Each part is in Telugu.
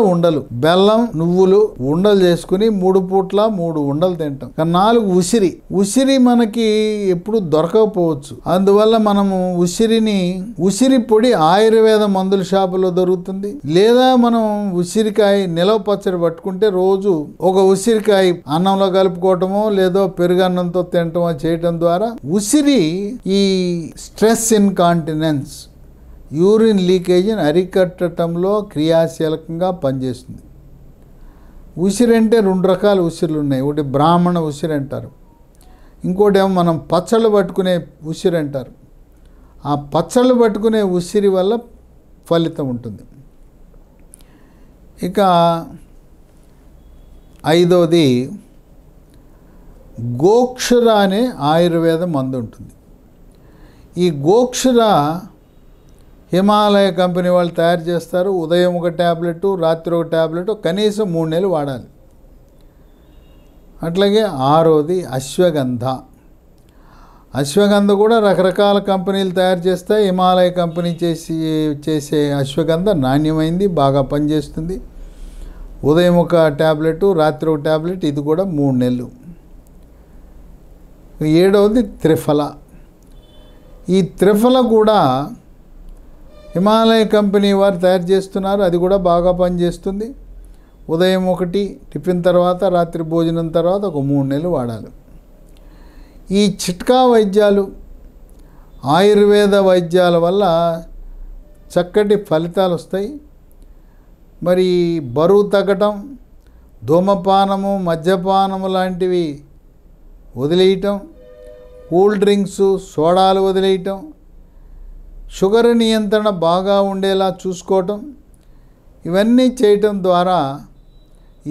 ఉండలు. బెల్లం నువ్వులు ఉండలు చేసుకుని మూడు పూట్ల మూడు ఉండలు తింటాం. కానీ నాలుగు ఉసిరి. ఉసిరి మనకి ఎప్పుడు దొరకకపోవచ్చు. అందువల్ల మనము ఉసిరిని ఉసిరి పొడి ఆయుర్వేద మందుల షాపులో దొరుకుతుంది. లేదా మనం ఉసిరికాయ నిలవ పచ్చడి పట్టుకుంటే రోజు ఒక ఉసిరికాయ అన్నంలో కలుపుకోవటమో లేదో పెరుగన్నంతో తినటమో చేయటం ద్వారా ఉసిరి ఈ స్ట్రెస్ ఇన్కాంటినెన్స్ యూరిన్ లీకేజీని అరికట్టడంలో క్రియాశీలకంగా పనిచేస్తుంది. ఉసిరి అంటే రెండు రకాల ఉసిరులు ఉన్నాయి. ఒకటి బ్రాహ్మణ ఉసిరి అంటారు. ఇంకోటి ఏమో మనం పచ్చళ్ళు పట్టుకునే ఉసిరి అంటారు. ఆ పచ్చళ్ళు పట్టుకునే ఉసిరి వల్ల ఫలితం ఉంటుంది. ఇక ఐదవది గోక్షుర అనే ఆయుర్వేద మందు ఉంటుంది. ఈ గోక్షుర హిమాలయ కంపెనీ వాళ్ళు తయారు చేస్తారు. ఉదయం ఒక ట్యాబ్లెట్ రాత్రి ఒక ట్యాబ్లెట్ కనీసం మూడు నెలలు వాడాలి. అట్లాగే ఆరోది అశ్వగంధ. అశ్వగంధ కూడా రకరకాల కంపెనీలు తయారు చేస్తాయి. హిమాలయ కంపెనీ చేసి చేసే అశ్వగంధ నాణ్యమైంది బాగా పనిచేస్తుంది. ఉదయం ఒక ట్యాబ్లెట్ రాత్రి ఒక ట్యాబ్లెట్ ఇది కూడా మూడు నెలలు. ఏడవది త్రిఫల. ఈ త్రిఫల కూడా హిమాలయ కంపెనీ వారు తయారు చేస్తున్నారు. అది కూడా బాగా పనిచేస్తుంది. ఉదయం ఒకటి టిఫిన్ తర్వాత రాత్రి భోజనం తర్వాత ఒక మూడు నెలలు వాడాలి. ఈ చిట్కా వైద్యాలు ఆయుర్వేద వైద్యాల వల్ల చక్కటి ఫలితాలు వస్తాయి. మరి బరువు తగ్గటం ధూమపానము మద్యపానము లాంటివి వదిలేయటం కూల్ డ్రింక్స్ సోడాలు వదిలేయటం షుగర్ నియంత్రణ బాగా ఉండేలా చూసుకోవటం ఇవన్నీ చేయటం ద్వారా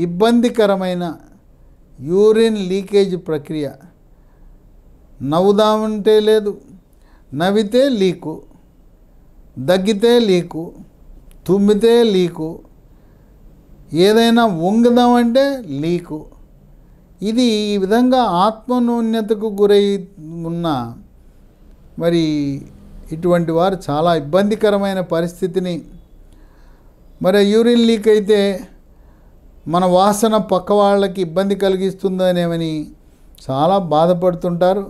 ఇబ్బందికరమైన యూరిన్ లీకేజ్ ప్రక్రియ. నవ్వుదామంటే లేదు నవ్వితే లీకు దగ్గితే లీకు తుమ్మితే లీకు ఏదైనా వంగుదామంటే లీకు. ఇది ఈ విధంగా ఆత్మన్యూన్యతకు గురై ఉన్న మరి ఇటువంటి వారు చాలా ఇబ్బందికరమైన పరిస్థితిని. మరి యూరిన్ లీక్ అయితే మన వాసన పక్క వాళ్ళకి ఇబ్బంది కలిగిస్తుందనేమని చాలా బాధపడుతుంటారు.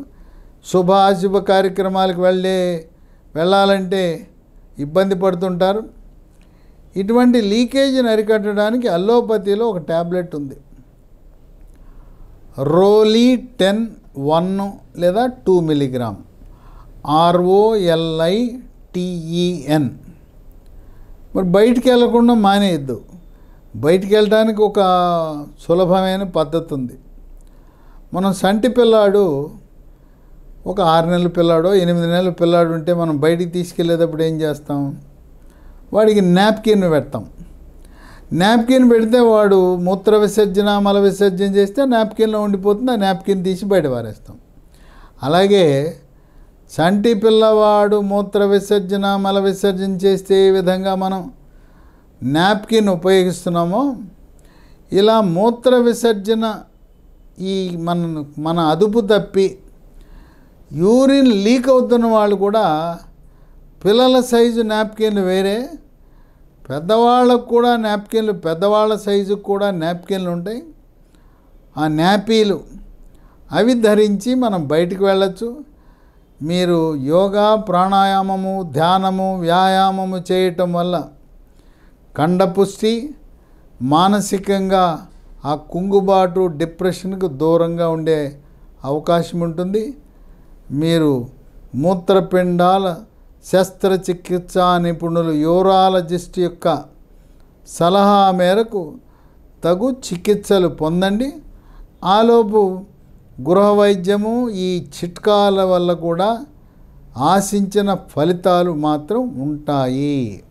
శుభ అశుభ కార్యక్రమాలకు వెళ్ళే వెళ్ళాలంటే ఇబ్బంది పడుతుంటారు. ఇటువంటి లీకేజీని అరికట్టడానికి అల్లోపతిలో ఒక ట్యాబ్లెట్ ఉంది. రోలీ టెన్ వన్ లేదా టూ మిలీగ్రామ్ ఆర్ఓఎల్ఐటిఈఎన్ మరి బయటికి వెళ్ళకుండా మానేయద్దు. బయటికి వెళ్ళడానికి ఒక సులభమైన పద్ధతి ఉంది మనం సంటి పిల్లాడు ఒక ఆరు నెలల పిల్లాడో ఎనిమిది నెలల పిల్లాడు ఉంటే మనం బయటికి తీసుకెళ్ళేటప్పుడు ఏం చేస్తాం? వాడికి నాప్కిన్ పెడతాం. నాప్కిన్ పెడితే వాడు మూత్ర విసర్జన మల విసర్జన చేస్తే నాప్కిన్లో ఉండిపోతుంది. ఆ నాప్కిన్ తీసి బయట పారేస్తాం. అలాగే చంటి పిల్లవాడు మూత్ర విసర్జన మల విసర్జన చేస్తే ఏ విధంగా మనం నాప్కిన్ ఉపయోగిస్తున్నామో ఇలా మూత్ర విసర్జన ఈ మన మన అదుపు తప్పి యూరిన్ లీక్ అవుతున్న వాళ్ళు కూడా పిల్లల సైజు నాప్కిన్లు వేరే పెద్దవాళ్ళకు కూడా నాప్కిన్లు పెద్దవాళ్ళ సైజుకు కూడా నాప్కిన్లు ఉంటాయి. ఆ నాపీలు అవి ధరించి మనం బయటికి వెళ్ళచ్చు. మీరు యోగా ప్రాణాయామము ధ్యానము వ్యాయామము చేయటం వల్ల కండపుష్టి మానసికంగా ఆ కుంగుబాటు డిప్రెషన్కు దూరంగా ఉండే అవకాశం ఉంటుంది. మీరు మూత్రపిండాల శస్త్రచికిత్స నిపుణులు యూరాలజిస్ట్ యొక్క సలహా మేరకు తగు చికిత్సలు పొందండి. ఆలోపు గృహ వైద్యము ఈ చిట్కాల వల్ల కూడా ఆశించిన ఫలితాలు మాత్రం ఉంటాయి.